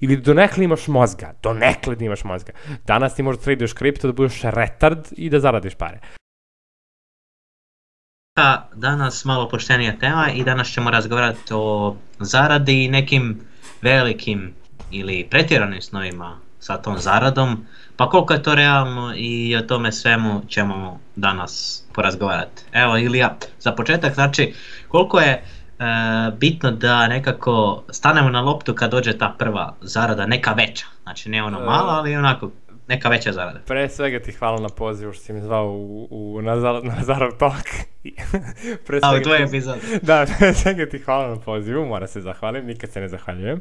Ili donekle imaš mozga, donekle da imaš mozga. Danas ti možda traduješ kripto da budeš retard i da zaradiš pare. Danas malo poštenija tema i danas ćemo razgovarati o zaradi i nekim velikim ili pretjeranim snovima sa tom zaradom, pa koliko je to realno i o tome svemu ćemo danas porazgovarati. Evo Ilija, za početak znači koliko je bitno da nekako stanemo na loptu kad dođe ta prva zarada, neka veća, znači ne ono mala, ali onako neka veća zarada. Pre svega ti hvala na pozivu što si mi zvao u, u Nazar, Nazarov Talk. pre svega, A, u tvojoj epizodi. Da, pre svega ti hvala na pozivu, mora se zahvalim, nikad se ne zahvaljujem.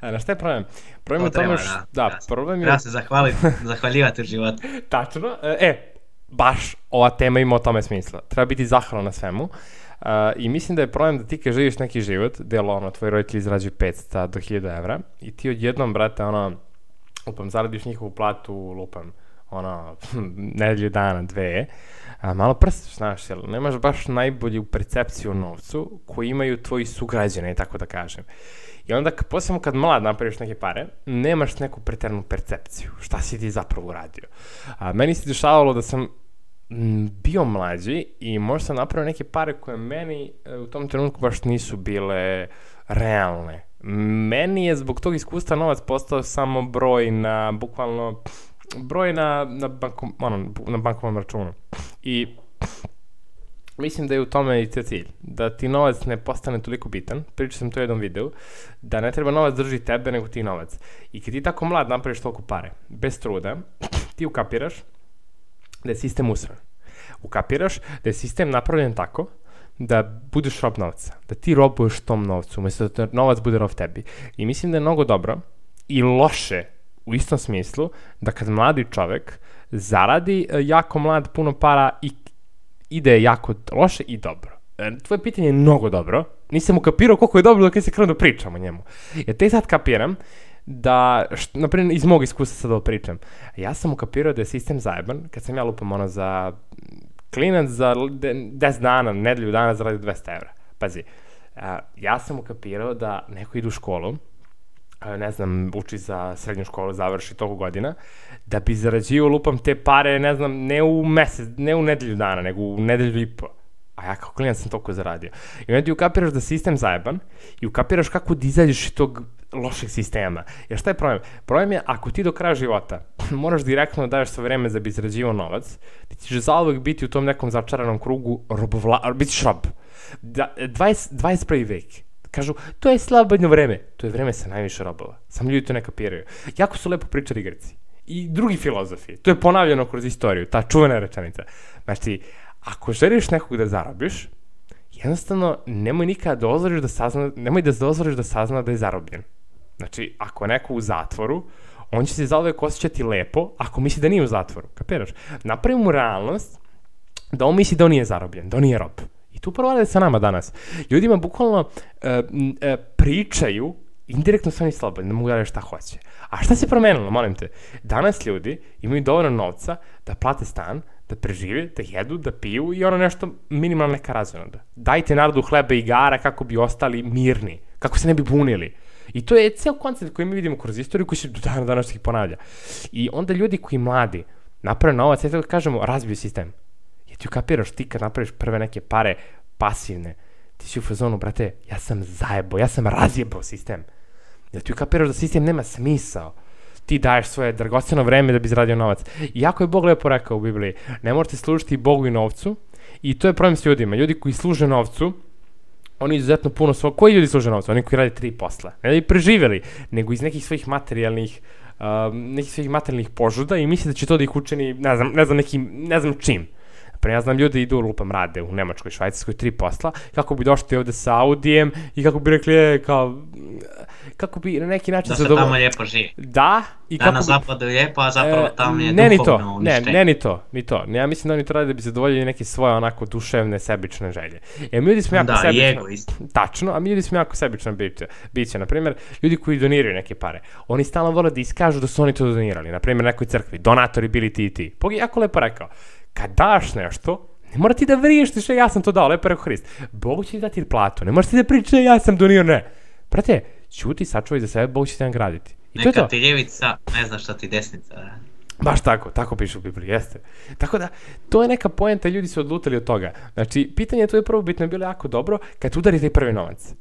A, na šta je problem? Problem je tome što... Da, da, problem je... Treba se zahvaliti, zahvaljivati u životu. Tačno. E, e, baš ova tema ima o tome smisla. Treba biti zahvalan na svemu. Uh, I mislim da je problem da ti kad živiš neki život, delo ono, tvoji roditelji izrađuju 500 do 1000 evra i ti odjednom, brate, ono, lupam, zaradiš njihovu platu, lupam, ono, nedelju dana, dve, a, malo prstaš, znaš, jel, nemaš baš najbolju percepciju novcu koji imaju tvoji sugrađane, tako da kažem. I onda, posebno kad mlad napraviš neke pare, nemaš neku preternu percepciju, šta si ti zapravo uradio. A, meni se dešavalo da sam bio mlađi i možda sam napravio neke pare koje meni e, u tom trenutku baš nisu bile realne. Meni je zbog tog iskustva novac postao samo broj na, bukvalno, broj na, na, bankom, ono, na bankovom računu. I mislim da je u tome i te cilj. Da ti novac ne postane toliko bitan, pričao sam to u jednom videu, da ne treba novac drži tebe, nego ti novac. I kad ti tako mlad napraviš toliko pare, bez truda, ti ukapiraš da je sistem usran. Ukapiraš da je sistem napravljen tako da budeš rob novca, da ti robuješ tom novcu, umesto da novac bude rob tebi. I mislim da je mnogo dobro i loše u istom smislu da kad mladi čovek zaradi e, jako mlad puno para i ide jako loše i dobro. E, tvoje pitanje je mnogo dobro. Nisam ukapirao koliko je dobro dok se krenuo da pričam o njemu. Jer te sad kapiram da, što, naprimjer, iz mog iskustva sad ovo pričam, ja sam ukapirao da je sistem zajeban, kad sam ja lupam ono za klinac za 10 dana, nedelju dana zaradi 200 evra. Pazi, ja sam ukapirao da neko ide u školu, ne znam, uči za srednju školu, završi toliko godina, da bi zarađivao lupam te pare, ne znam, ne u mesec, ne u nedelju dana, nego u nedelju i po. A ja kao klinac sam toliko zaradio. I onda ti ukapiraš da sistem zajeban i ukapiraš kako da izađeš iz tog lošeg sistema. Jer šta je problem? Problem je ako ti do kraja života moraš direktno da daješ sve vreme da bi izrađivao novac, ti ćeš zauvek biti u tom nekom začaranom krugu robovla, biti šrob. Da, 20, 21. vek. Kažu, to je slobodno vreme. To je vreme sa najviše robova. Sam ljudi to ne kapiraju. Jako su lepo pričali Grci. I drugi filozofi. To je ponavljeno kroz istoriju, ta čuvena rečenica. Znači, ako želiš nekog da zarobiš, jednostavno nemoj nikada da dozvoliš da sazna, nemoj da dozvoliš da sazna da je zarobljen. Znači, ako je neko u zatvoru, on će se zauvek osjećati lepo ako misli da nije u zatvoru, kapiraš? Napravi mu realnost da on misli da on nije zarobljen, da on nije rob. I tu prvo sa nama danas. Ljudima bukvalno uh, uh, pričaju indirektno su oni slobodni, da mogu da rade šta hoće. A šta se promenilo, molim te? Danas ljudi imaju dovoljno novca da plate stan, da prežive, da jedu, da piju i ono nešto minimalno neka razvijena. Dajte narodu hleba i igara kako bi ostali mirni, kako se ne bi bunili. I to je ceo koncept koji mi vidimo kroz istoriju koji se do dana danas ih ponavlja. I onda ljudi koji mladi naprave novac, ja da kažemo, razbiju sistem. Jer ti ukapiraš, ti kad napraviš prve neke pare pasivne, ti si u fazonu, brate, ja sam zajebo, ja sam razjebao sistem. Jer ti ukapiraš da sistem nema smisao ti daješ svoje dragoceno vreme da bi zaradio novac. Iako je Bog lepo rekao u Bibliji, ne možete služiti Bogu i novcu, i to je problem s ljudima. Ljudi koji služe novcu, oni izuzetno puno svoj... Koji ljudi služe novca? Oni koji rade tri posla. Ne da bi preživeli, nego iz nekih svojih materijalnih uh, nekih svojih materijalnih požuda i misle da će to da ih učini, ne znam, ne znam, nekim, ne znam čim. Pa ja znam ljudi idu lupam rade u Nemačkoj, Švajcarskoj tri posla, kako bi došli ovde sa Audijem i kako bi rekli, je, kao, kako bi na neki način... Da se tamo lijepo živi. Da. I da kako na zapadu je lijepo, a zapravo e, tamo je ne, ni to, ne, ne, ni to, ni to. Ja mislim da oni to rade da bi zadovoljili neke svoje onako duševne, sebične želje. E, mi ljudi smo jako da, sebični. Da. Tačno, a mi ljudi smo jako sebična biće. biće. Naprimjer, ljudi koji doniraju neke pare, oni stalno vole da iskažu da su oni to donirali. Naprimjer, nekoj crkvi, donatori bili ti i ti. Pog jako lepo rekao, kad daš nešto, ne mora ti da vrijštiš, ja sam to dao, lepo rekao Hrist. Bog će ti dati platu, ne moraš ti da priča, ja sam donio, ne. Brate, ćuti, sačuvaj za sebe, Bog će te nagraditi. I to je Neka to. ti ljevica ne zna šta ti desnica radi. Baš tako, tako piše u Bibliji, jeste. Tako da, to je neka poenta, ljudi su odlutali od toga. Znači, pitanje je prvo bitno bilo jako dobro kad udari taj prvi novac.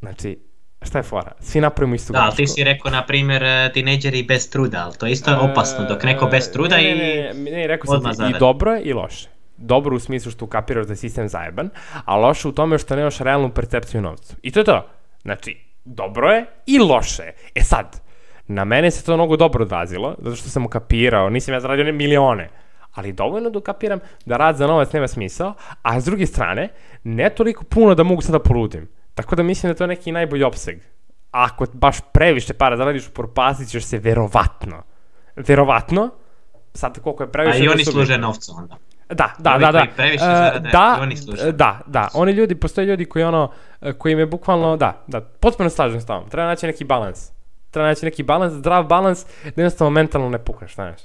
Znači, šta je fora? Svi napravimo istu Da, ali ti si rekao, na primjer, e, tinejdžeri bez truda, ali to je isto opasno, dok neko bez truda ne, i... Ne, ne, ne, rekao sam ti, i dobro je i loše. Dobro u smislu što ukapiraš da je sistem zajeban, a loše u tome što nemaš realnu percepciju novca. I to je to. Znači, dobro je i loše. E sad, na mene se to mnogo dobro odrazilo, zato što sam ukapirao, nisam ja zaradio ne milione, ali dovoljno da ukapiram da rad za novac nema smisao, a s druge strane, ne toliko puno da mogu sada poludim. Tako da mislim da to je neki najbolji opseg. Ako baš previše para zaradiš, upropastit ćeš se verovatno. Verovatno, sad koliko je A previše... i da oni su- služe novcu onda. Da, da, Ovi da, da. previše E, zarade, da, oni slušaju. da, da. Oni ljudi, postoje ljudi koji ono, e, koji me bukvalno, da, da, potpuno slažem s tobom. Treba naći neki balans. Treba naći neki balans, zdrav balans, da jednostavno mentalno ne pukneš, znaš.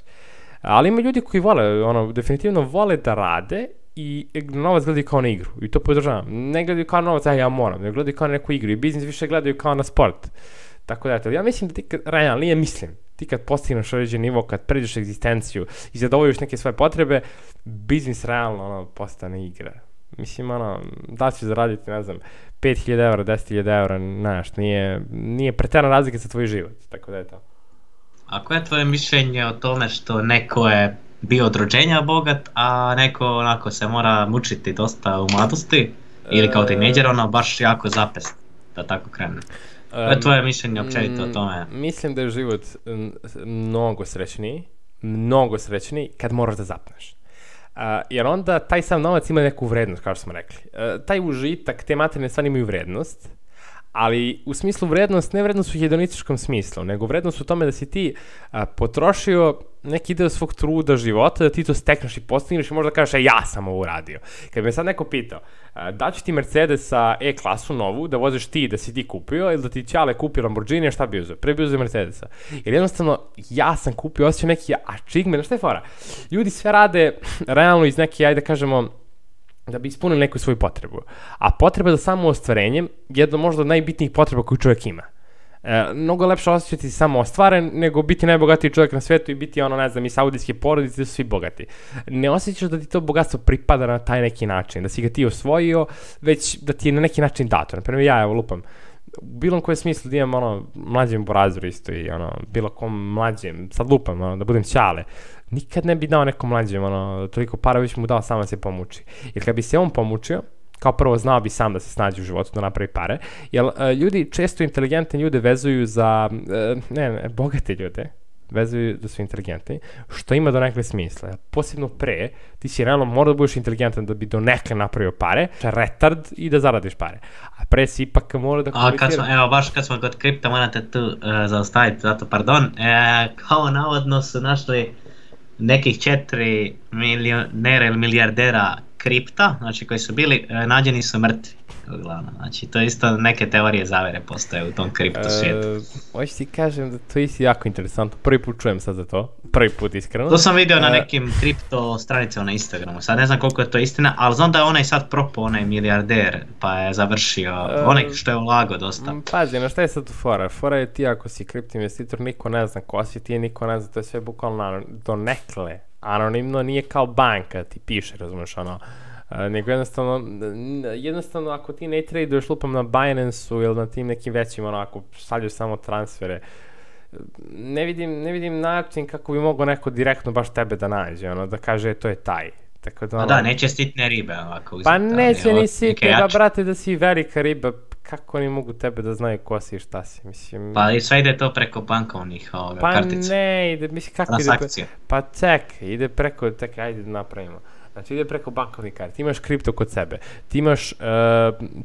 Ali ima ljudi koji vole, ono, definitivno vole da rade i novac gledaju kao na igru. I to podržavam. Ne gledaju kao novac, aj ja moram, ne gledaju kao na neku igru. I biznis više gledaju kao na sport. Tako da, ja mislim da ti kad, realno, nije mislim, ti kad postigneš određen nivo, kad pređeš egzistenciju i zadovoljiš neke svoje potrebe, biznis realno ono, postane igra. Mislim, ono, da ćeš zaraditi, ne znam, 5000 evra, 10.000 evra, znaš, nije, nije preterana razlika za tvoj život, tako da je to. A koje je tvoje mišljenje o tome što neko je bio od rođenja bogat, a neko onako se mora mučiti dosta u mladosti? Ili kao E, tinejdžer, ono baš jako zapest, da tako krene. Koje je tvoje mišljenje općenito o Mm, tome? Mislim da je život mnogo srećniji, mnogo srećniji kad moraš da zapneš. Uh, jer onda taj sam novac ima neku vrednost, kao što smo rekli. Uh, taj užitak, te materijalne stvari imaju vrednost, ali u smislu vrednost, ne vrednost u hedonističkom smislu, nego vrednost u tome da si ti a, potrošio neki deo svog truda života, da ti to stekneš i postigneš i možda kažeš, e, ja sam ovo uradio. Kad me sad neko pitao, a, da ću ti Mercedes sa E-klasu novu, da voziš ti, da si ti kupio, ili da ti Ćale kupi Lamborghini, šta bi uzeo? Pre bi uzeo Mercedesa. Jer jednostavno, ja sam kupio, osjećam neki achievement, šta je fora? Ljudi sve rade realno iz neke, ajde da kažemo, da bi ispunili neku svoju potrebu. A potreba za samo ostvarenjem je jedna možda od najbitnijih potreba koju čovjek ima. E, mnogo lepše osjećati samo ostvaren nego biti najbogatiji čovjek na svetu i biti ono, ne znam, iz saudijske porodice da su svi bogati. Ne osjećaš da ti to bogatstvo pripada na taj neki način, da si ga ti osvojio, već da ti je na neki način dato. Naprimjer, ja, evo, lupam, u bilo kojem smislu da imam ono mlađem borazoru isto i ono bilo kom mlađem, sad lupam ono, da budem ćale, nikad ne bi dao nekom mlađem ono toliko para već mu dao sam da se pomuči. Jer kad bi se on pomučio, kao prvo znao bi sam da se snađe u životu, da napravi pare, jer e, ljudi često inteligentne ljude vezuju za, e, ne, ne, bogate ljude, vezuju da su inteligentni, što ima do nekle smisla. Posebno pre, ti si realno mora da budeš inteligentan da bi do nekle napravio pare, retard i da zaradiš pare. A pre si ipak mora da A kad smo, evo baš kad smo kod kripta morate tu uh, zaustaviti, zato pardon, e, kao navodno su našli nekih četiri milionera ili milijardera kripta, znači koji su bili, e, nađeni su mrtvi. Uglavnom, znači to isto neke teorije zavere postoje u tom kripto svijetu. E, hoćeš ti kažem da to je isto jako interesantno. Prvi put čujem sad za to. Prvi put iskreno. To sam vidio na E, nekim kripto stranicama na Instagramu, sad ne znam koliko je to istina, ali znam da je onaj sad propao, onaj milijarder, pa je završio, E, onaj što je ulago dosta. Pazi, na šta je sad fora? Fora je ti ako si kripto investitor, niko ne zna ko si ti, niko ne zna, to je sve bukvalno do nekle. Anonimno nije kao banka, ti piše, razumeš, ono, a, nego jednostavno, jednostavno ako ti ne traduješ lupam na Binance-u ili na tim nekim većim, ono, ako šalješ samo transfere, ne vidim, ne vidim način kako bi mogao neko direktno baš tebe da nađe, ono, da kaže "E, to je taj. Tako da, A ono, da, neće sitne ribe ovako uzeti. Pa neće ni sitni da, brate, da si velika riba. Kako oni mogu tebe da znaju ko si i šta si, mislim... Pa i sve ide to preko bankovnih ovoga, pa kartica. ne, ide, mislim, kako ide... Pa čekaj, ide preko, čekaj, ajde da napravimo. Znači ide preko bankovnih karti, ti imaš kripto kod sebe, ti imaš, uh,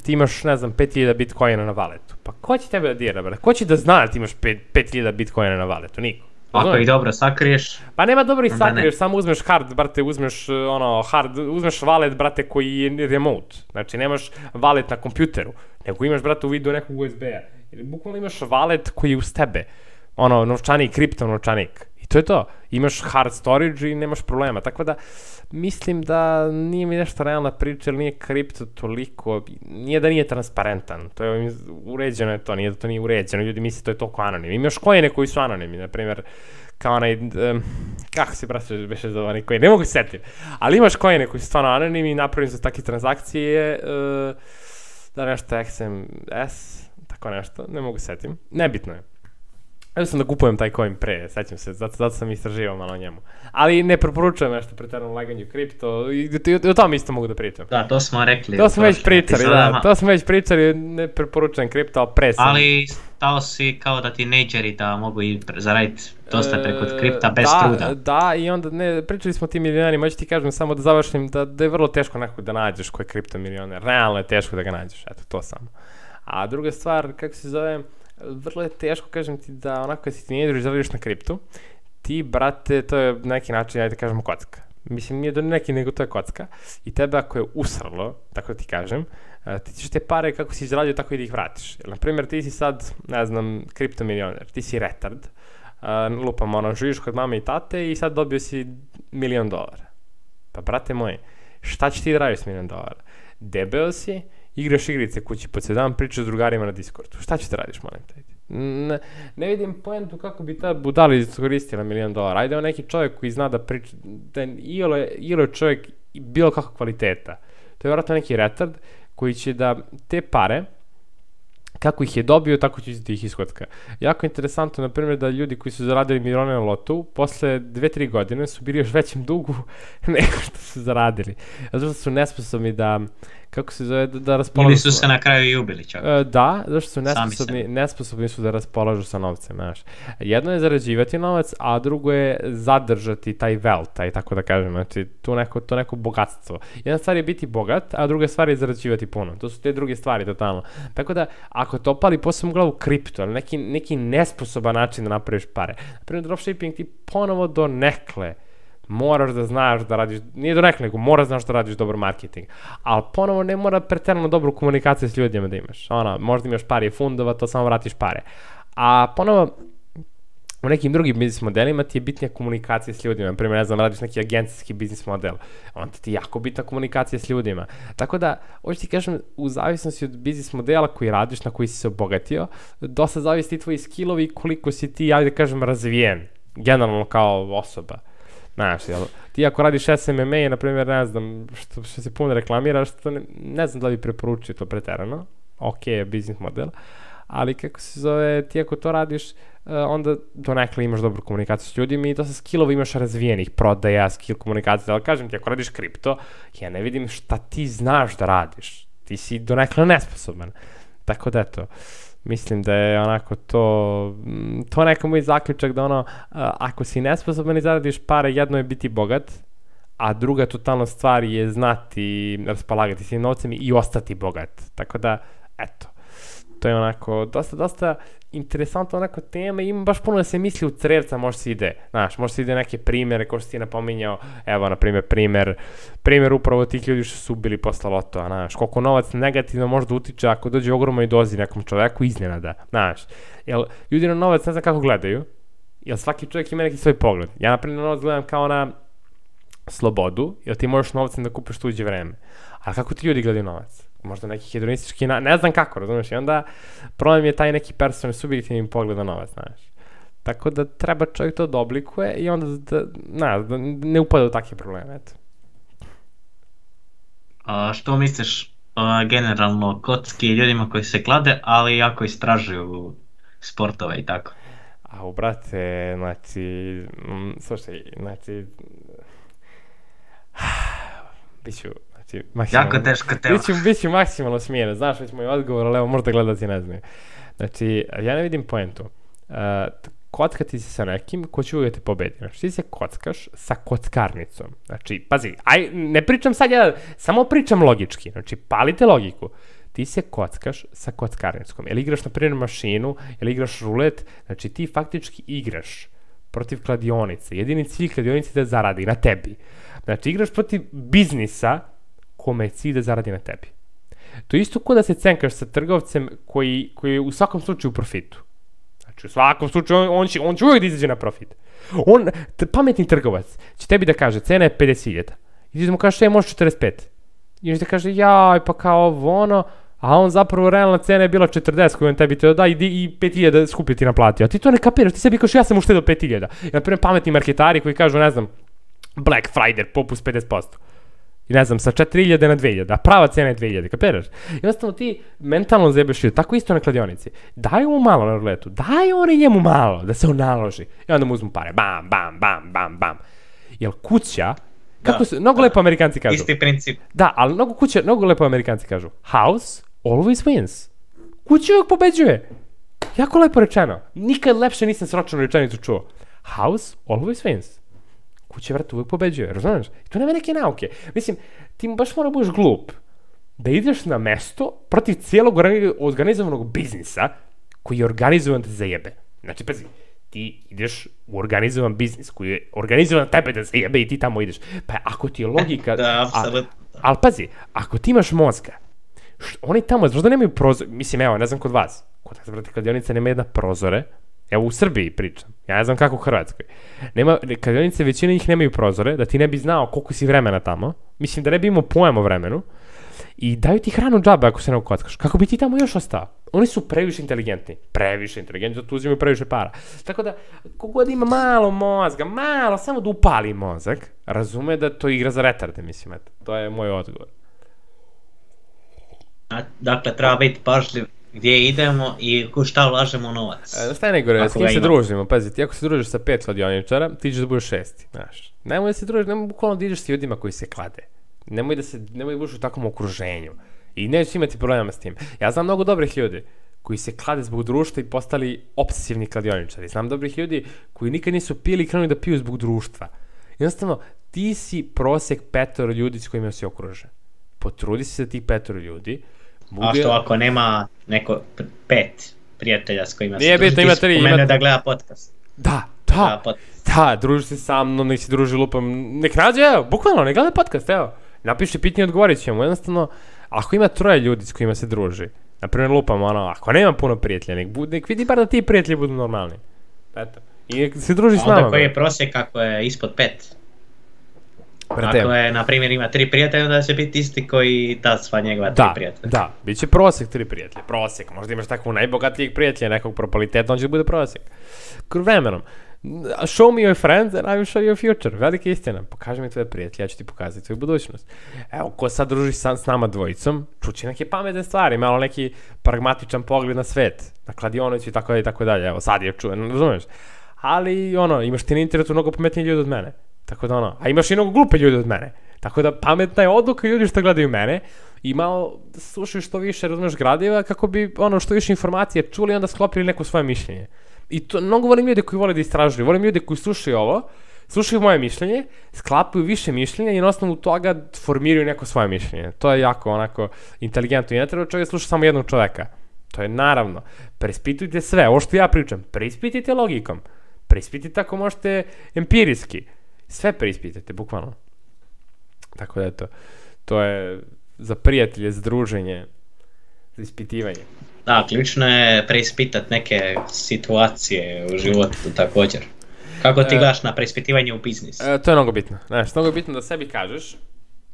ti imaš, ne znam, 5000 bitcoina na valetu. Pa ko će tebe da dira, brate? Ko će da zna da ti imaš pet- 5000 bitcoina na valetu? Niko. Ako ih dobro sakriješ, Pa nema dobro i sakriješ, samo uzmeš hard, brate, uzmeš uh, ono, hard, uzmeš valet, brate, koji je remote. Znači, nemaš valet na kompjuteru, nego imaš, brate, u vidu nekog USB-a. Ili bukvalno imaš valet koji je uz tebe. Ono, novčanik, kripto novčanik. I to je to. Imaš hard storage i nemaš problema. Tako da, mislim da nije mi nešto realna priča, ili nije kripto toliko, nije da nije transparentan, to je uređeno je to, nije da to nije uređeno, ljudi misle to je toliko anonim. Imaš kojene koji su anonimi, na primjer, kao onaj, um, kako se brate beše za onaj koji, ne mogu se setiti, ali imaš kojene koji su stvarno i napravim za takve transakcije, uh, da nešto XMS, tako nešto, ne mogu se setim, nebitno je. Ja sam da kupujem taj coin pre, sećam se, zato, zato sam istraživao malo o njemu. Ali ne preporučujem nešto pretarano laganju kripto, i, i, i o tom isto mogu da pričam. Da, to smo rekli. To smo već pričali, da, to smo već pričali, ne preporučujem kripto, ali pre sam. Ali stao si kao da ti neđeri da mogu i zaraditi dosta preko kripta bez da, truda. Da, i onda, ne, pričali smo ti milionarima, hoću ti kažem samo da završim da, da je vrlo teško nekog da nađeš ko je kripto milioner, realno je teško da ga nađeš, eto, to samo. A druga stvar, kako se zove, vrlo je teško, kažem ti, da onako kad si tinejdžer i želiš na kriptu, ti, brate, to je neki način, ajde da kažemo, kocka. Mislim, nije do neki, nego to je kocka. I tebe ako je usralo, tako da ti kažem, ti ćeš te pare kako si izradio, tako i da ih vratiš. Jer, na primjer, ti si sad, ne znam, kriptomilioner, ti si retard, uh, lupam, ono, živiš kod mame i tate i sad dobio si milion dolara. Pa, brate moj, šta će ti da radiš s milion dolara? Debeo si, igraš igrice kući po dan, pričaš s drugarima na Discordu. Šta ćete radiš, molim te? Ne, ne vidim poentu kako bi ta budala iskoristila milion dolara. Ajde on neki čovjek koji zna da priča, da je ilo čovjek bilo kakva kvaliteta. To je vjerojatno neki retard koji će da te pare, kako ih je dobio, tako će da ih iskocka. Jako interesantno, na primjer, da ljudi koji su zaradili milione na lotu, posle dve, tri godine su bili još većem dugu nego što su zaradili. Zato što su nesposobni da, kako se zove, da, da raspolažu... Ili su se na kraju i ubili čak. E, da, zato što su nesposobni, nesposobni su da raspolažu sa novcem, znaš. Jedno je zarađivati novac, a drugo je zadržati taj wealth, taj tako da kažem, znači tu neko, to neko bogatstvo. Jedna stvar je biti bogat, a druga stvar je zarađivati puno. To su te druge stvari, totalno. Tako da, ako to opali posebno glavu kripto, neki, neki nesposoban način da napraviš pare. Naprimjer, dropshipping ti ponovo do nekle moraš da znaš da radiš, nije do nekog, nego moraš da znaš da radiš dobar marketing. Ali ponovo ne mora preterano dobru komunikaciju s ljudima da imaš. Ona, možda imaš pare fundova, to samo vratiš pare. A ponovo, u nekim drugim biznis modelima ti je bitnija komunikacija s ljudima. Primjer, ne znam, radiš neki agencijski biznis model, onda ti je jako bitna komunikacija s ljudima. Tako da, hoću ti kažem, u zavisnosti od biznis modela koji radiš, na koji si se obogatio, dosta zavisi tvoji skillovi koliko si ti, ajde da kažem, razvijen, generalno kao osoba. Znaš, jel, ti ako radiš SMMA, na primjer, ne znam, što, što se puno reklamira, što ne, ne znam da bi preporučio to preterano, ok biznis model, ali kako se zove, ti ako to radiš, uh, onda do nekle imaš dobru komunikaciju s ljudima i dosta skillova imaš razvijenih, prodaja, skill komunikacije, ali kažem ti, ako radiš kripto, ja ne vidim šta ti znaš da radiš, ti si do nekle nesposoban. Tako da eto, mislim da je onako to, mm, to neko moj zaključak da ono, ako si nesposoban i zaradiš pare, jedno je biti bogat, a druga totalna stvar je znati raspolagati svim novcem i ostati bogat. Tako da, eto, to je onako dosta, dosta interesantna onako tema i ima baš puno da se misli u crevca može se ide, znaš, može se ide neke primere ko što ti napominjao, evo na primjer primer, primer upravo tih ljudi što su ubili posle loto, znaš, koliko novac negativno može da utiče ako dođe ogromnoj dozi nekom čoveku iznenada, znaš, jel ljudi na novac ne znam kako gledaju, jel svaki čovjek ima neki svoj pogled, ja na na novac gledam kao na slobodu, jel ti možeš novcem da kupiš tuđe vreme, ali kako ti ljudi gledaju novac? Možda neki hedonistički, na, ne znam kako, razumeš, i onda problem je taj neki personalni subjektivni pogled na novac, znaš. Tako da treba čovjek to da oblikuje i onda da, na, da ne upada u takve probleme, eto. A, što misliš a, generalno kocki ljudima koji se klade, ali jako istražuju sportove i tako? A, u brate, znači, m, slušaj, znači, biću, Znači, maksimalno, jako teško tema. Biću, biću maksimalno smijen, znaš već moj odgovor, ali evo možda gledati ne znaju. Znači, ja ne vidim poentu. Uh, kockati se sa nekim ko će uvijek te pobedi. Znači, ti se kockaš sa kockarnicom. Znači, pazi, aj, ne pričam sad ja, samo pričam logički. Znači, palite logiku. Ti se kockaš sa kockarnicom. Jel igraš, na primjer, mašinu, jel igraš rulet, znači ti faktički igraš protiv kladionice. Jedini cilj kladionice je da zaradi na tebi. Znači, igraš protiv biznisa kome cilj da zaradi na tebi. To je isto kao da se cenkaš sa trgovcem koji, koji je u svakom slučaju u profitu. Znači, u svakom slučaju, on, on, će, on će uvijek da izađe na profit. On, pametni trgovac, će tebi da kaže, cena je 50.000. I ti mu kažeš, je, može 45. I on će da kaže, jaj, pa kao ovo, ono, a on zapravo realna cena je bila 40 koju on tebi te da i, i 5000 skuplje ti naplatio. A ti to ne kapiraš, ti sebi kažeš ja sam uštedao 5000. I na primjer pametni marketari koji kažu, ne znam, Black Friday, popust 50%. I ne znam, sa 4000 na 2000, a prava cena je 2000, kapiraš? I jednostavno ti mentalno zebeš i tako isto na kladionici. Daj mu malo na ruletu, daj oni njemu malo, da se on naloži. I onda mu uzmu pare, bam, bam, bam, bam, bam. Jel kuća, kako Da, se, mnogo da. lepo amerikanci kažu. Isti princip. Da, ali mnogo kuća, mnogo lepo amerikanci kažu. House always wins. Kuća uvijek pobeđuje. Jako lepo rečeno. Nikad lepše nisam sročenu rečenicu čuo. House always wins. Kuća, vrati, uvijek pobeđuje, razumiješ? I to nema neke nauke. Mislim, ti baš mora budeš glup da ideš na mesto protiv cijelog organi- organizovanog biznisa koji je organizovan da te zajebe. Znači, pazi, ti ideš u organizovan biznis koji je organizovan tebe da zajebe i ti tamo ideš. Pa ako ti je logika... Da, apsolutno. Ali pazi, ako ti imaš mozga, oni tamo, znaš da nemaju prozor, mislim, evo, ne znam kod vas, kod nas, brate, kladionice nema jedna prozore, evo u Srbiji pričam, ja ne znam kako u Hrvatskoj, nema, kladionice, većina njih nemaju prozore, da ti ne bi znao koliko si vremena tamo, mislim da ne bi imao pojem o vremenu, i daju ti hranu džabe ako se ne ukockaš. Kako bi ti tamo još ostao? Oni su previše inteligentni. Previše inteligentni, zato uzimaju previše para. Tako da, kogod ima malo mozga, malo, samo da upali mozak, razume da to igra za retarde, mislim, eto. To je moj odgovor. A, Dakle, treba biti pažljiv gdje idemo i u šta ulažemo novac. E, šta je najgore, s kim se družimo? Pazi, ti ako se družiš sa pet kladioničara, ti ćeš da budeš šesti, znaš. Nemoj da se družiš, nemoj bukvalno da ideš s ljudima koji se klade. Nemoj da se, nemoj da budeš u takvom okruženju. I nećeš imati problema s tim. Ja znam mnogo dobrih ljudi koji se klade zbog društva i postali obsesivni kladioničari. Znam dobrih ljudi koji nikad nisu pili i krenuli da piju zbog društva. Jednostavno, ti si prosek petoro ljudi s kojima si okružen. Potrudi se za tih petoro ljudi. A što ako nema neko pet prijatelja s kojima Nije se druži, bitno, ti ima tri, ima- da gleda podcast. Da, Da, da, podcast. da, druži se sa mnom, nek se druži lupam, nek nađe, evo, bukvalno, nek gleda podcast, evo. Napiši pitanje, odgovorit ćemo, jednostavno, ako ima troje ljudi s kojima se druži, na primjer lupam, ono, ako nema puno prijatelja, nek, bud, nek vidi bar da ti prijatelji budu normalni. Eto. I nek se druži s onda nama. koji bre. je prosjek ako je ispod pet? Ako je, na primjer, ima tri prijatelja, onda će biti isti koji ta sva njegova tri da, prijatelja. da, bit će prosek tri prijatelja, prosek, možda imaš takvog najbogatijeg prijatelja, nekog propaliteta, on će da bude prosek. Kroz vremenom, show me your friends and I will show you your future, velika istina, pokaži mi tvoje prijatelje, ja ću ti pokazati tvoju budućnost. Evo, ko sad druži sa, s nama dvojicom, čući neke pametne stvari, malo neki pragmatičan pogled na svet, na kladionicu i tako dalje i tako dalje, evo, sad je čuven, razumeš? Ali, ono, imaš ti na internetu mnogo pametniji ljudi od mene. Tako da ono, a imaš i mnogo glupe ljudi od mene. Tako da pametna je odluka ljudi što gledaju mene i malo slušaju što više, razumeš, gradiva kako bi ono što više informacije čuli i onda sklopili neko svoje mišljenje. I to mnogo volim ljude koji vole da istražuju, volim ljude koji slušaju ovo, slušaju moje mišljenje, sklapaju više mišljenja i na osnovu toga formiraju neko svoje mišljenje. To je jako onako inteligentno i ne treba čovjek sluša samo jednog čoveka. To je naravno. Preispitujte sve, ovo što ja pričam, preispitajte logikom. Preispitajte ako možete empirijski. Sve preispitajte, bukvalno. Tako da eto, to je za prijatelje, za druženje, za ispitivanje. Da, ključno je preispitat neke situacije u životu također. Kako ti E, gledaš na preispitivanje u biznis? E, to je mnogo bitno. Znaš, mnogo bitno da sebi kažeš,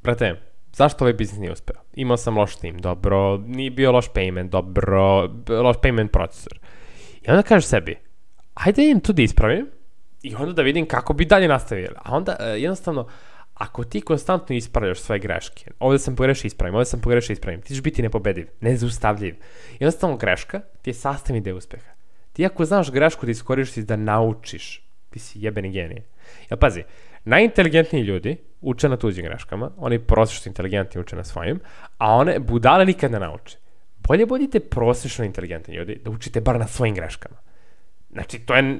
brate, zašto ovaj biznis nije uspeo? Imao sam loš tim, dobro, nije bio loš payment, dobro, loš payment procesor. I onda kažeš sebi, ajde idem tu da ispravim i onda da vidim kako bi dalje nastavili. A onda, e, jednostavno, ako ti konstantno ispravljaš svoje greške, ovde sam pogrešio ispravim, ovde sam pogrešio ispravim, ti ćeš biti nepobediv, nezaustavljiv. Jednostavno greška ti je sastavni deo uspeha. Ti ako znaš grešku da iskoristiš da naučiš, ti si jebeni genije. Ja pazi, najinteligentniji ljudi uče na tuđim greškama, oni prosečno inteligentni uče na svojim, a one budale nikad ne nauče. Bolje budite prosečno inteligentni ljudi da učite bar na svojim greškama. Znači, to je,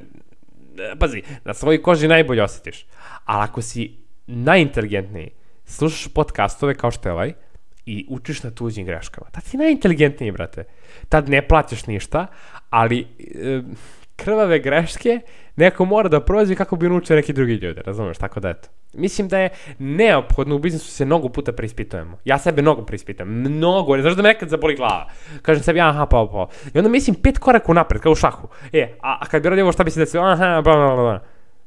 pazi, na svojoj koži najbolje osjetiš. Ali ako si najinteligentniji, slušaš podcastove kao što je ovaj i učiš na tuđim greškama, tad si najinteligentniji, brate. Tad ne plaćaš ništa, ali e, krvave greške neko mora da prođe kako bi naučio neki drugi ljudi, razumeš, tako da eto. Mislim da je neophodno u biznisu se mnogo puta preispitujemo. Ja sebe mnogo preispitujem. Mnogo. Ne znaš da me nekad zaboli glava. Kažem sebi, aha, pa, pa. I onda mislim pet koraka napred, kao u šahu. E, a, a kad bi radio ovo šta bi se desilo? Aha, bla, bla, bla.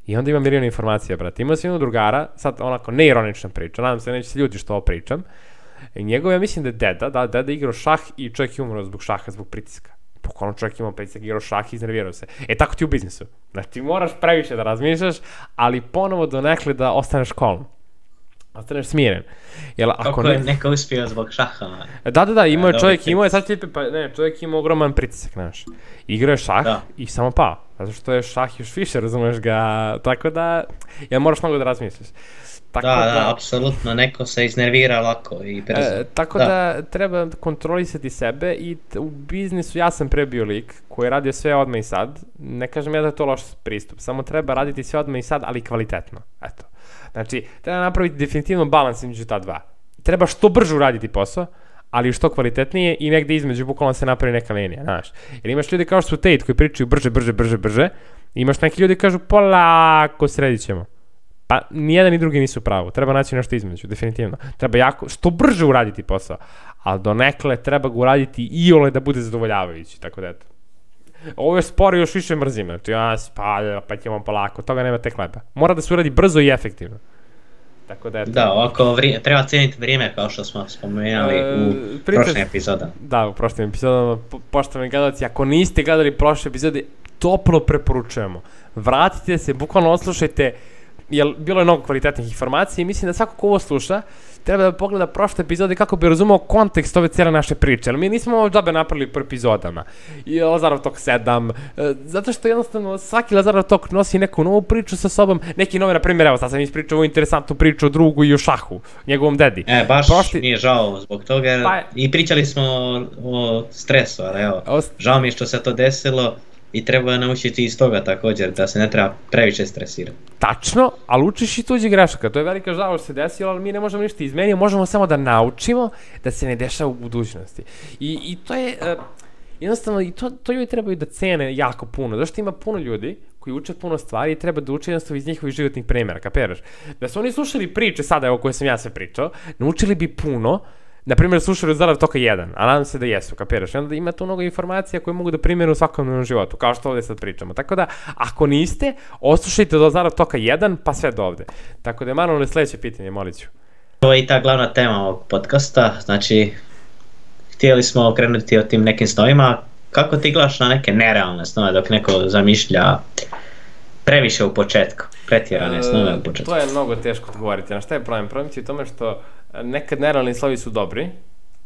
I onda imam milion informacija, brate. Imao sam jednog drugara, sad onako neironična priča, nadam se da neće se ljudi što ovo pričam. Njegov, ja mislim da je deda, da, deda igrao šah i čovjek je umro zbog šaha, zbog pritiska. Bukvalno čovjek imao pritisak, igrao šah i iznervirao se. E, tako ti u biznisu. Znači, ti moraš previše da razmišljaš, ali ponovo do nekle da ostaneš kolm. Ostaneš smiren. Jel, ako Kako ne... je neka uspio zbog šaha? Da, da, da, imao je E, čovjek, imao je, sad ti, pa ne, čovjek ima ogroman pritisak, znaš. Igrao je šah Da. i samo pao. Zato što je šah još više, razumeš ga, tako da, ja moraš mnogo da razmisliš. Tako Da, da, apsolutno, neko se iznervira lako i brzo. E, tako da. da treba kontrolisati sebe i u biznisu ja sam pre bio lik koji je radio sve odmah i sad. Ne kažem ja da je to loš pristup, samo treba raditi sve odmah i sad, ali kvalitetno. Eto. Znači, treba napraviti definitivno balans između ta dva. Treba što brže uraditi posao, ali što kvalitetnije i negde između bukvalno se napravi neka linija, znaš. Jer imaš ljudi kao što su Tate koji pričaju brže, brže, brže, brže, imaš neki ljudi koji kažu polako sredit ćemo. Pa nijedan ni drugi nisu u pravu. Treba naći nešto između, definitivno. Treba jako, što brže uraditi posao. Ali do nekle treba ga uraditi i ole da bude zadovoljavajući, tako da eto. Ovo je sporo i još više mrzim, znači ja se palja, pa ćemo polako, toga nema te hleba. Mora da se uradi brzo i efektivno. Tako da eto. Da, ovako vrije, treba cijeniti vrijeme kao što smo spomenuli E, u priča- prošlim epizodama. Da, u prošlim epizodama, po, poštovani gledalci, ako niste gledali prošle epizode, toplo preporučujemo. Vratite se, bukvalno odslušajte, jer bilo je mnogo kvalitetnih informacija i mislim da svako ko ovo sluša, treba da pogleda prošle epizode kako bi razumeo kontekst ove cijele naše priče. Ali mi nismo ovo džabe napravili po epizodama. I Lazarov tok 7, e, zato što jednostavno svaki Lazarov tok nosi neku novu priču sa sobom. Neki novi, na primjer, evo sad sam ispričao ovu interesantnu priču o drugu i o šahu, njegovom dedi. E, baš Prošli- mi je žao zbog toga Pa- i pričali smo o, o stresu, ali evo, O- žao mi je što se to desilo i treba naučiti iz toga također, da se ne treba previše stresirati. Tačno, ali učiš i tuđe grešaka. To je velika žalost se desilo, ali mi ne možemo ništa izmeniti, možemo samo da naučimo da se ne dešava u budućnosti. I, i to je, uh, jednostavno, i to, to ljudi trebaju da cene jako puno. Zašto ima puno ljudi koji uče puno stvari i treba da uče jednostavno iz njihovih životnih primjera, kapiraš? Da su oni slušali priče sada, evo koje sam ja sve pričao, naučili bi puno, na primjer slušali Zarav Toka 1, a nadam se da jesu, kapiraš? I onda ima tu mnogo informacija koje mogu da primjenu u svakodnevnom životu, kao što ovde sad pričamo. Tako da, ako niste, oslušajte do Zarav Toka 1, pa sve do ovde. Tako da je Manuel sledeće pitanje, molit ću. To je i ta glavna tema ovog podcasta, znači htjeli smo okrenuti o tim nekim snovima. Kako ti gledaš na neke nerealne snove dok neko zamišlja previše u početku, pretjerane snove u početku? To je mnogo teško odgovoriti. Na šta je problem? Problem ti je u tome što e, nekad nerealni slovi su dobri,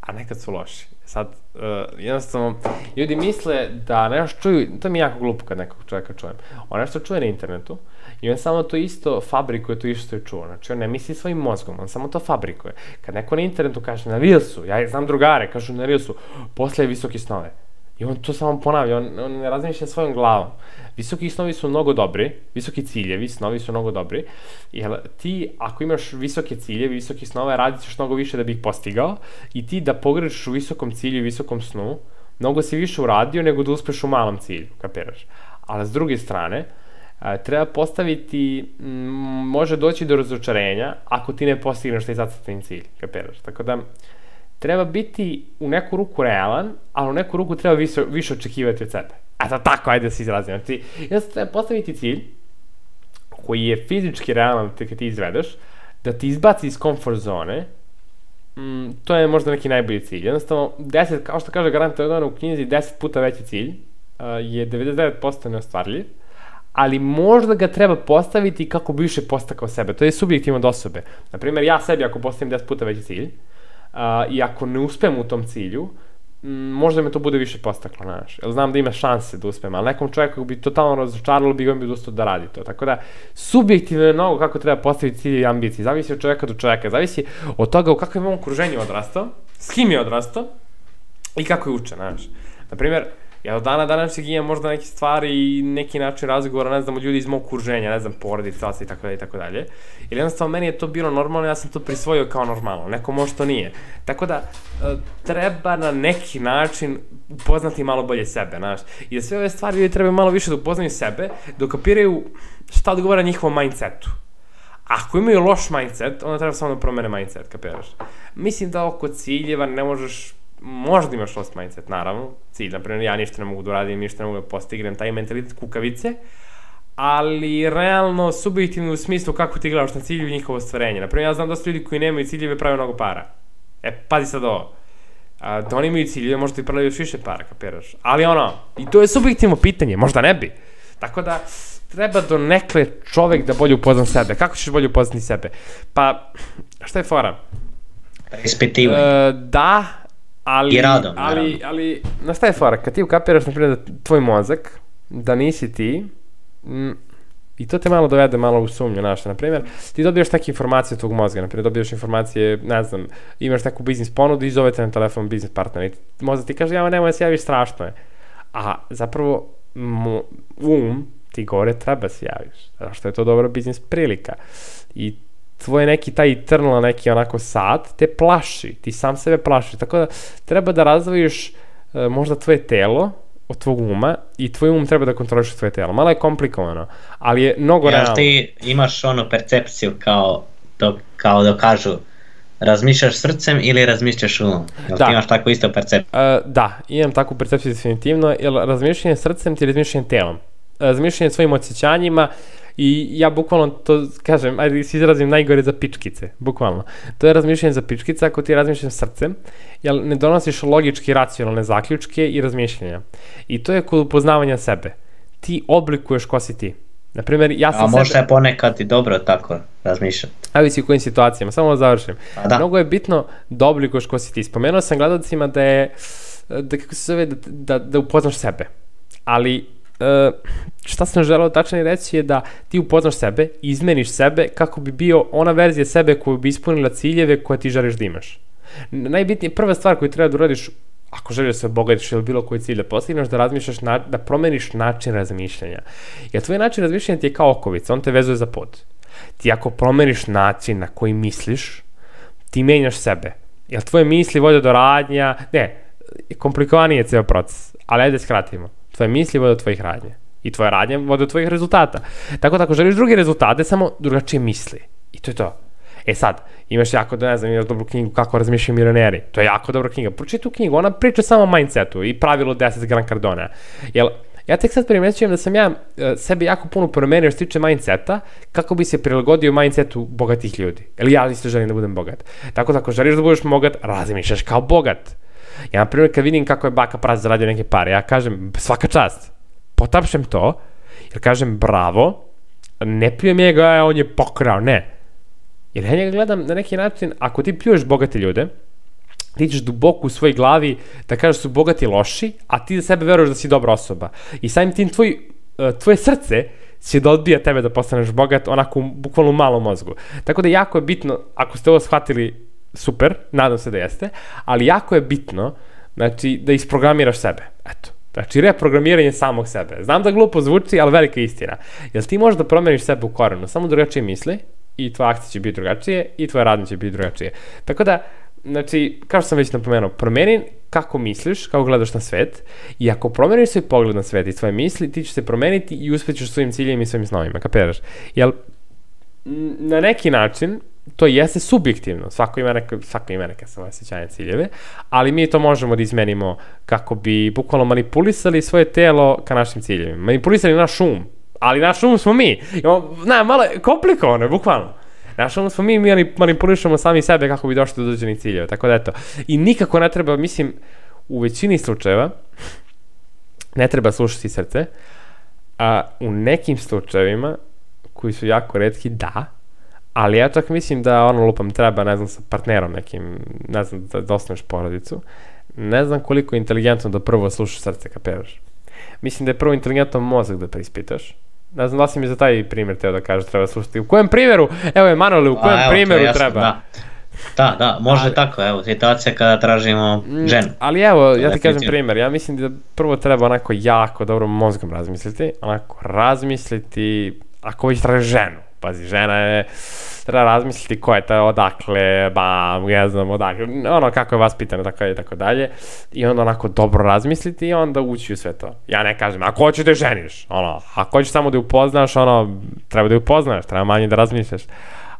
a nekad su loši. Sad, uh, jednostavno, ljudi misle da nešto čuju, to mi je jako glupo kad nekog čovjeka čujem. On nešto čuje na internetu i on samo to isto fabrikuje to isto je čuo. Znači, on ne misli svojim mozgom, on samo to fabrikuje. Kad neko na internetu kaže na Reelsu, ja znam drugare, kažu na Reelsu, posle visoke snove. I on to samo ponavlja, on, on ne razmišlja svojom glavom. Visoki snovi su mnogo dobri, visoki ciljevi, snovi su mnogo dobri, jer ti ako imaš visoke ciljeve, visoki snove, radit ćeš mnogo više da bi ih postigao i ti da pogrešiš u visokom cilju i visokom snu, mnogo si više uradio nego da uspeš u malom cilju, kapiraš. Ali s druge strane, treba postaviti, može doći do razočarenja ako ti ne postigneš taj zacrtani cilj, kapiraš. Tako da, treba biti u neku ruku realan, ali u neku ruku treba više, više očekivati od sebe. Eto tako, ajde da se izrazim. Znači, jednostavno treba postaviti cilj koji je fizički realan te kad ti izvedeš, da ti izbaci iz comfort zone, mm, to je možda neki najbolji cilj. Jednostavno, 10, kao što kaže Grant Cardone u knjizi, 10 puta veći cilj uh, je 99% neostvarljiv, ali možda ga treba postaviti kako bi više postakao sebe. To je subjektivno od osobe. Naprimer, ja sebi ako postavim 10 puta veći cilj, uh, i ako ne uspem u tom cilju, m, možda me to bude više postaklo, znaš. Jer znam da ima šanse da uspem, ali nekom čovjeku bi totalno razočaralo, bi on bi odustao da radi to. Tako da, subjektivno je mnogo kako treba postaviti cilje i ambicije. Zavisi od čovjeka do čovjeka, zavisi od toga u kakvom je okruženju odrastao, s kim je odrastao i kako je učen, znaš. Naprimer, ja do dana današnjeg imam možda neke stvari i neki način razgovora, ne znam, ljudi iz mog okruženja, ne znam, porodica, i tako dalje i tako dalje. Ili jednostavno meni je to bilo normalno, ja sam to prisvojio kao normalno, neko možda nije. Tako da, e, treba na neki način upoznati malo bolje sebe, znaš. I da sve ove stvari ljudi trebaju malo više da upoznaju sebe, da ukapiraju šta odgovara njihovom mindsetu. ako imaju loš mindset, onda treba samo da promene mindset, kapiraš? Mislim da oko ciljeva ne možeš možda imaš lost mindset, naravno, cilj, na primjer, ja ništa ne mogu da uradim, ništa ne mogu da postignem, taj mentalitet kukavice, ali realno, subjektivno u smislu kako ti gledaš na cilju i njihovo stvarenje. Naprimjer, ja znam dosta ljudi koji nemaju ciljeve prave mnogo para. E, pazi sad ovo. A, da oni imaju ciljeve, možda ti pravi još više para, kapiraš. Ali ono, i to je subjektivno pitanje, možda ne bi. Tako da, treba do nekle čovek da bolje upozna sebe. Kako ćeš bolje upoznati sebe? Pa, šta je fora? Ispitivanje. E, da, ali, I radom, ali, naravno. ali, na šta je fora? Kad ti ukapiraš, na primjer, da tvoj mozak, da nisi ti, m, I to te malo dovede malo u sumnju, znaš, na primjer, ti dobiješ neke informacije od tvog mozga, na primjer, dobiješ informacije, ne znam, imaš neku biznis ponudu i zovete na telefon biznis partner i mozak ti kaže, ja nemoj da se javiš, strašno je. A zapravo, mo, um ti gore treba se javiš, zato što je to dobra biznis prilika. I tvoj neki taj eternal neki onako sad te plaši, ti sam sebe plaši, tako da treba da razvojiš e, možda tvoje telo od tvog uma i tvoj um treba da kontroliš tvoje telo. Malo je komplikovano, ali je mnogo Jel realno. ti imaš onu percepciju kao, do, kao da kažu razmišljaš srcem ili razmišljaš umom? Jel Da. ti imaš takvu isto percepciju? Uh, da, imam takvu percepciju definitivno, jer razmišljanje srcem ti je razmišljanje telom. Razmišljanje svojim osjećanjima i ja bukvalno to kažem, ajde se izrazim najgore za pičkice, bukvalno. To je razmišljanje za pičkice ako ti razmišljaš srcem, jer ne donosiš logički racionalne zaključke i razmišljanja. I to je kod upoznavanja sebe. Ti oblikuješ ko si ti. Naprimer, ja A sam možda sebe... je ponekad i dobro tako razmišljati. Ajde si u kojim situacijama, samo da završim. Pa da. Mnogo je bitno da oblikuješ ko si ti. Spomenuo sam gledalcima da je, da kako se zove, da, da, da upoznaš sebe. Ali, e, šta sam želeo tačno reći je da ti upoznaš sebe, izmeniš sebe kako bi bio ona verzija sebe koju bi ispunila ciljeve koje ti želiš da imaš. Najbitnije, prva stvar koju treba da uradiš ako želiš da se obogatiš ili bilo koji cilj da postigneš, da razmišljaš, na, da promeniš način razmišljanja. Jer tvoj način razmišljanja ti je kao okovica, on te vezuje za pod. Ti ako promeniš način na koji misliš, ti menjaš sebe. Jer tvoje misli vode do radnja, ne, komplikovaniji je ceo proces, ali ajde skratimo. Tvoje misli vode do tvojih radnja. I tvoje radnje vode do tvojih rezultata. Tako da ako želiš druge rezultate, samo drugačije misli. I to je to. E sad, imaš jako, da ne znam, imaš dobru knjigu kako razmišljaju milioneri. To je jako dobra knjiga. Pročitaj tu knjigu, ona priča samo o mindsetu i pravilo 10 Gran Cardona. Jel, ja tek sad primećujem da sam ja e, sebe jako puno promenio što se tiče mindseta, kako bi se prilagodio mindsetu bogatih ljudi. Jer ja isto želim da budem bogat. Tako da ako želiš da budeš bogat, razmišljaš kao bogat. Ja, na primjer, kad vidim kako je baka praz zaradio neke pare, ja kažem, svaka čast, potapšem to, jer kažem, bravo, ne pljujem njega, on je pokrao, ne. Jer ja njega gledam na neki način, ako ti pljuješ bogate ljude, ti ćeš duboko u svojoj glavi da kažeš da su bogati loši, a ti za sebe veruješ da si dobra osoba. I samim tim tvoj, e, tvoje srce će da odbija tebe da postaneš bogat onako bukvalno u malom mozgu. Tako da jako je bitno, ako ste ovo shvatili, super, nadam se da jeste, ali jako je bitno znači, da isprogramiraš sebe. Eto. Znači, reprogramiranje samog sebe. Znam da glupo zvuči, ali velika istina. Jer ti možeš da promeniš sebe u korenu, samo drugačije misli i tvoje akcije će biti drugačije i tvoje radnje će biti drugačije. Tako da, znači, kao što sam već napomenuo, promeni kako misliš, kako gledaš na svet i ako promeniš svoj pogled na svet i svoje misli, ti ćeš se promeniti i uspećeš svojim ciljevima i svojim snovima, kapiraš? Jel, na neki način, to jeste subjektivno, svako ima neka, svako ima neke svoje osjećanje ciljeve, ali mi to možemo da izmenimo kako bi bukvalno manipulisali svoje telo ka našim ciljevima. Manipulisali naš um, ali naš um smo mi. Imamo, na, malo je komplikovano, bukvalno. Naš um smo mi, mi manipulišemo sami sebe kako bi došli do određenih ciljeva, tako da eto. I nikako ne treba, mislim, u većini slučajeva, ne treba slušati srce, a u nekim slučajevima, koji su jako redki, da, ali ja čak mislim da ono lupam treba, ne znam, sa partnerom nekim, ne znam, da, da osnoviš porodicu, ne znam koliko je inteligentno da prvo slušaš srce, kapiraš. Mislim da je prvo inteligentno mozak da preispitaš. Ne znam da si mi za taj primjer teo da kažeš treba slušati. U kojem primjeru, evo je Manole, u kojem A, evo, primjeru jasno, treba? Da. Da, da, može Ali- tako, evo, situacija kada tražimo Mm, ženu. Ali evo, ja ti kažem primjer, ja mislim da prvo treba onako jako dobro mozgom razmisliti, onako razmisliti, ako već traži ženu, pazi, žena je, treba razmisliti ko je ta, odakle, ba, ne znam, odakle, ono kako je vaspitana, tako i tako dalje, i onda onako dobro razmisliti i onda ući u sve to. Ja ne kažem, ako hoćeš da je ženiš, ono, ako hoćeš samo da je upoznaš, ono, treba da je upoznaš, treba manje da razmišljaš,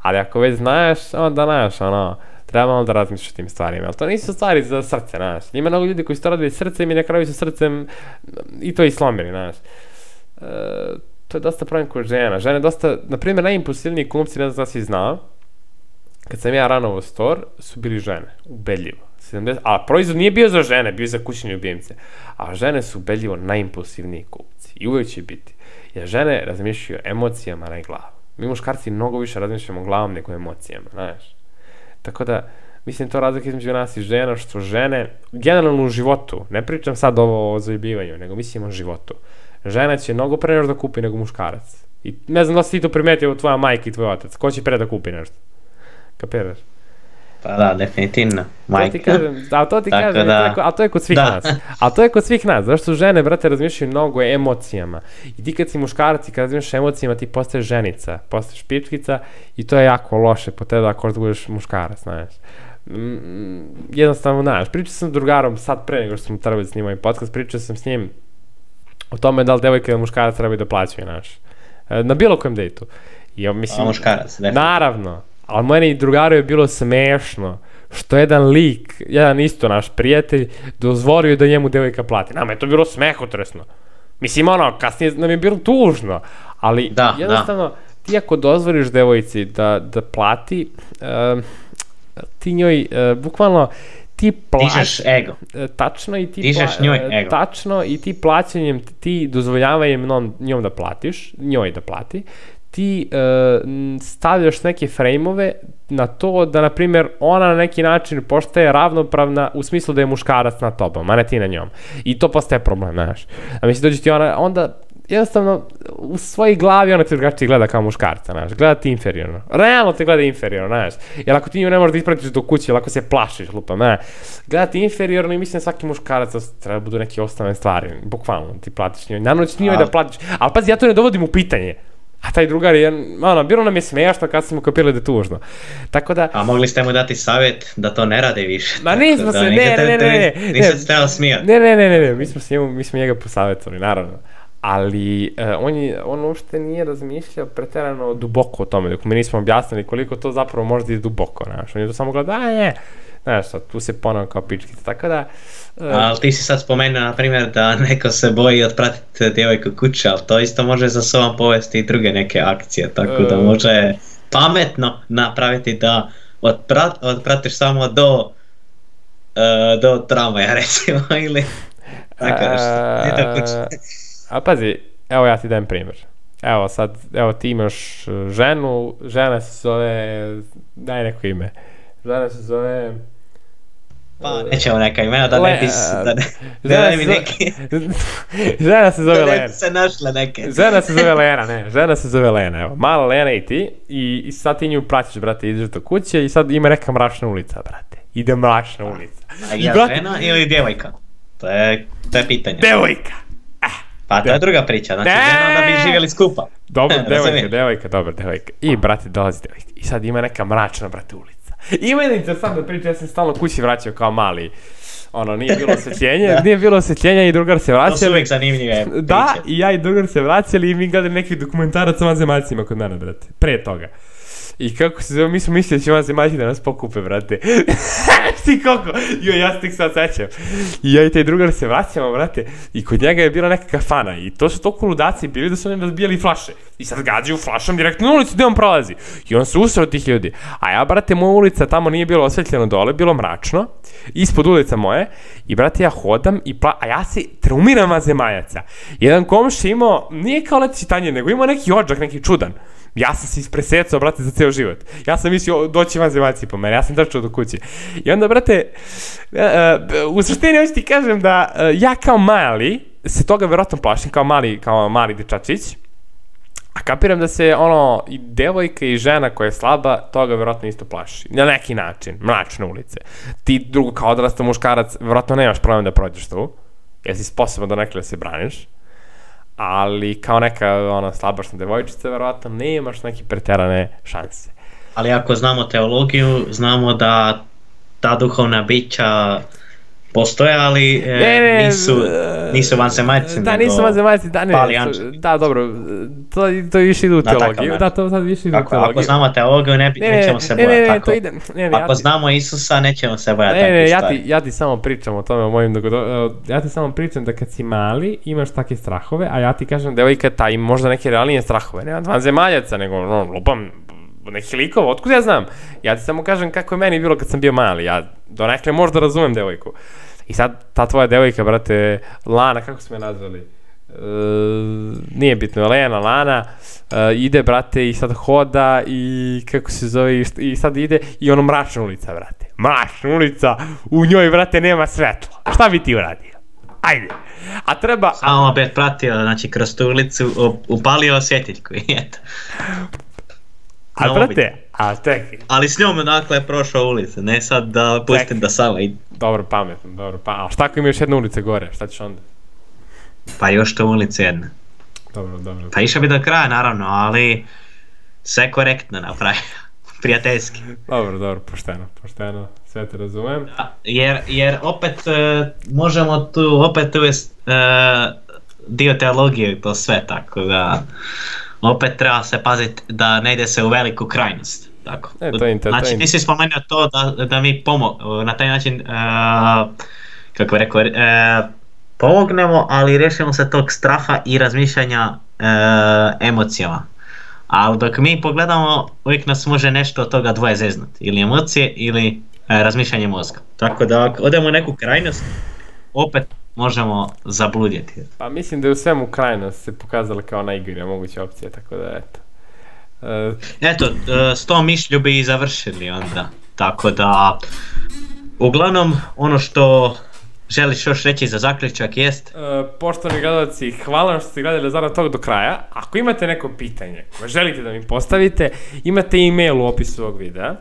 Ali ako već znaš, onda znaš, ono, treba malo da razmišljaš o tim stvarima. Ali to nisu stvari za srce, znaš. Ima mnogo ljudi koji su to radili srcem i na kraju su srcem i to i slomili, znaš. E, to je dosta problem kod žena. Žene dosta, na primjer, najimpulsivniji kumci, ne znam da si znao, kad sam ja rano u store, su bili žene, ubedljivo. 70, a proizvod nije bio za žene, bio za kućne ljubimce. A žene su ubedljivo najimpulsivniji kupci. I uvijek će biti. Jer žene razmišljaju emocijama, na glavu. Mi muškarci mnogo više razmišljamo glavom nego emocijama, znaš. Tako da, mislim to razlika između nas i žena, što žene, generalno u životu, ne pričam sad ovo o zajebivanju, nego mislim o životu. Žena će mnogo pre nešto da kupi nego muškarac. I ne znam da si ti to primetio tvoja majka i tvoj otac. Ko će pre da kupi nešto? Kapiraš? Pa da, definitivno. Majka. To ti kažem, a to ti Tako kažem, da... a to je kod svih da. nas. A to je kod svih nas, zašto žene, brate, razmišljaju mnogo o emocijama. I ti kad si muškarac i kad razmišljaš emocijama, ti postaješ ženica, postaješ pičkica i to je jako loše po tebe ako da budeš muškarac, znaš. Mm, jednostavno, znaš, pričao sam s drugarom sad pre nego što smo trebali da snimati podcast, pričao sam s njim o tome da li devojka ili muškarac trebaju da plaćaju, znaš. E, na bilo kojem dejtu. I, ja, mislim, a muškarac, definitivno. Naravno, ali meni i drugaru je bilo smešno što jedan lik, jedan isto naš prijatelj, dozvolio da njemu devojka plati. Nama je to bilo smehotresno. Mislim, ono, kasnije nam je bilo tužno, ali da, da. jednostavno, da. ti ako dozvoliš devojci da, da plati, uh, ti njoj, uh, bukvalno, ti plaćaš ego. E, tačno i ti Dižeš pla, njoj ego. Tačno i ti plaćanjem, ti dozvoljavanjem njom da platiš, njoj da plati, ti uh, stavljaš neke frejmove na to da, na primjer, ona na neki način postaje ravnopravna u smislu da je muškarac na tobom, a ne ti na njom. I to postaje problem, znaš. A mislim, dođe ti ona, onda jednostavno u svojoj glavi ona te drugačije gleda kao muškarca, znaš, gleda ti inferiorno. Realno te gleda inferiorno, znaš. Jer ako ti nju ne možeš da ispratiš do kuće, ili ako se plašiš, lupam, ne. Gleda ti inferiorno i mislim da svaki muškarac treba da budu neke osnovne stvari, bukvalno ti platiš njoj. Naravno će ti njoj da platiš, ali pazi, ja to ne dovodim u pitanje. A taj drugar je, ono, bilo nam je smiješno kad smo kapirali da je tužno. Tako da... A mogli ste mu dati savjet da to ne rade više. Ma nismo da, se, ne, ne, ne, ne. Nisam se trebao smijati. Ne, ne, ne, ne, ne, mi smo, s njemu, mi smo njega posavjetovali, naravno. Ali uh, on, je, on uopšte nije razmišljao preterano duboko o tome, dok mi nismo objasnili koliko to zapravo može da je duboko, znaš. On je to samo gledao, a je, znaš, tu se ponovno kao pičkica, tako da... Uh, ali ti si sad spomenuo, na primjer, da neko se boji otpratiti djevojku kuće, ali to isto može za sobom povesti i druge neke akcije, tako da može pametno napraviti da otprat, otpratiš samo do uh, do tramvaja recimo ili tako nešto. A pazi, evo ja ti dajem primjer. Evo sad, evo ti imaš ženu, žena se zove, daj neko ime. Žena se zove Pa, nećemo neka imena da ne bi da ne, da ne bi neki... žena se zove Lena. Da se našla neke. žena se zove Lena, ne, žena se zove Lena, evo. Mala Lena i ti i, i sad ti nju pratiš, brate, ideš do kuće i sad ima neka mračna ulica, brate. Ide mračna ulica. A ja brate, žena ili djevojka? To je, to je pitanje. Devojka! Pa to je druga priča, znači ne. da bi živjeli skupa. Dobro, devojka, devojka, dobro, devojka. I, brate, dolazi devojka. I sad ima neka mračna, brate, ulica. Ima je interesantna priča, ja sam stalno kući vraćao kao mali ono, nije bilo osvetljenje, da. nije bilo osvetljenja i drugar se vraćali. To su uvijek zanimljive priče. Da, i ja i drugar se vraćali i mi gledali nekih dokumentaraca vanzemaljcima kod mene, brate. Pre toga. I kako se zove, mi smo mislili da će vanzemaljci da nas pokupe, brate. Ti kako? Jo, ja se tek sad sećam. I ja i taj drugar se vraćamo, brate. I kod njega je bila neka kafana. I to su toliko ludaci bili da su oni razbijali flaše. I sad gađaju flašom direktno na ulicu gde on prolazi. I on se usrao tih ljudi. A ja, brate, moja ulica tamo nije bilo osvetljeno dole, bilo mračno. Ispod ulica moje. I, brate, ja hodam i pla... A ja se traumiram vanzemaljaca. Jedan komš imao, nije kao leti tanje, nego imao neki ođak, neki čudan. Ja sam se ispresecao, brate, za ceo život. Ja sam mislio doći vanzemaljci po mene, ja sam trčao do kuće. I onda, brate, uh, uh, u suštini hoću ti kažem da uh, ja kao mali, se toga verovatno plašim, kao mali, kao mali dečačić, A kapiram da se ono i devojka i žena koja je slaba toga verovatno isto plaši. Na neki način, mračne ulice. Ti drugo kao odrasta muškarac verovatno nemaš problem da prođeš tu. Jer si sposoban da nekada se braniš ali kao neka ona slabašna devojčica verovatno nemaš neke preterane šanse. Ali ako znamo teologiju, znamo da ta duhovna bića postoje, ali e, Ne, ne, nisu, e, nisu vanzemaljci, Da, nisu vanzemaljci, da, ne, palijančani. da, dobro, to, to više ide u teologiju, da, to sad više ide u teologiju. ako znamo teologiju, ne, Ne, ne, nećemo se bojati ne, ne, tako. to ide, ne, ne, ja Ako ti- znamo Isusa, nećemo se bojati Ne, ne, ja ti, ja ti samo pričam o tome, o mojim dogodo... Ja ti samo pričam da kad si mali imaš takve strahove, a ja ti kažem devojka ta ima možda neke realnije strahove. Ne vanzemaljaca, nego no, lupam neki likova, otkud ja znam? Ja ti samo kažem kako je meni bilo kad sam bio mali. Ja donekle možda razumem devojku. I sad ta tvoja devojka, brate, Lana, kako smo je nazvali? E, nije bitno, Lena, Lana, e, ide, brate, i sad hoda i kako se zove, i, sad ide i ono mračna ulica, brate. Mračna ulica, u njoj, brate, nema svetla. Šta bi ti uradio? Ajde. A treba... Samo opet pratio, znači kroz tu ulicu, upalio osjetiljku i eto. A, na brate, a čekaj. Ali s njom dakle je prošao ulicu, ne sad da pustim Čekaj. da sama ide. Dobro, pametno, dobro. Pa, a šta ako ima još jedna ulica gore? Šta ćeš onda? Pa još to ulica jedna. Dobro, dobro. Pa išao bi do kraja naravno, ali sve korektno napravio. Prijateljski. Dobro, dobro, pošteno, pošteno. Sve te razumem. Da, Jer, jer opet e, možemo tu opet uvest e, dio teologije u to sve, tako da opet treba se paziti da ne ide se u veliku krajnost. Tako. E, to je inter- to je znači ti si spomenuo to da, da mi pomo na taj način e, kako rekao, e, pomognemo, ali riješimo se tog straha i razmišljanja e, emocijama. Ali dok mi pogledamo, uvijek nas može nešto od toga dvoje zeznuti. Ili emocije, ili razmišljanje mozga. Tako da ako odemo u neku krajnost, opet možemo zabludjeti. Pa mislim da je u svemu krajnost se pokazala kao najgorija moguća opcija, tako da eto. E, Eto, e, s tom mišlju bi i završili onda. Tako da, uglavnom, ono što želiš još reći za zaključak jest, E, poštovani gledalci, hvala vam što ste gledali zarad tog do kraja. Ako imate neko pitanje koje želite da mi postavite, imate e-mail u opisu ovog videa.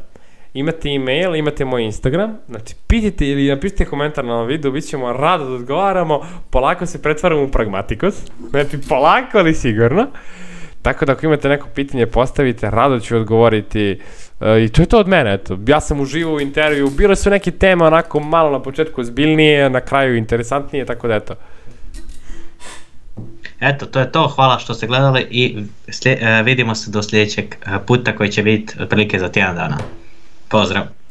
Imate e-mail, imate moj Instagram, znači pitajte ili napišite komentar na ovom videu, bit ćemo rado da odgovaramo, polako se pretvaramo u pragmatikos, znači polako ali sigurno. Tako da ako imate neko pitanje postavite, rado ću odgovoriti. E, I to je to od mene, eto. Ja sam uživao u intervju, bile su neke teme onako malo na početku zbiljnije, na kraju interesantnije, tako da eto. eto, to je to. Hvala što ste gledali i e, vidimo se do sljedećeg e, puta koji će biti otprilike za tjedan dana. Pozdrav!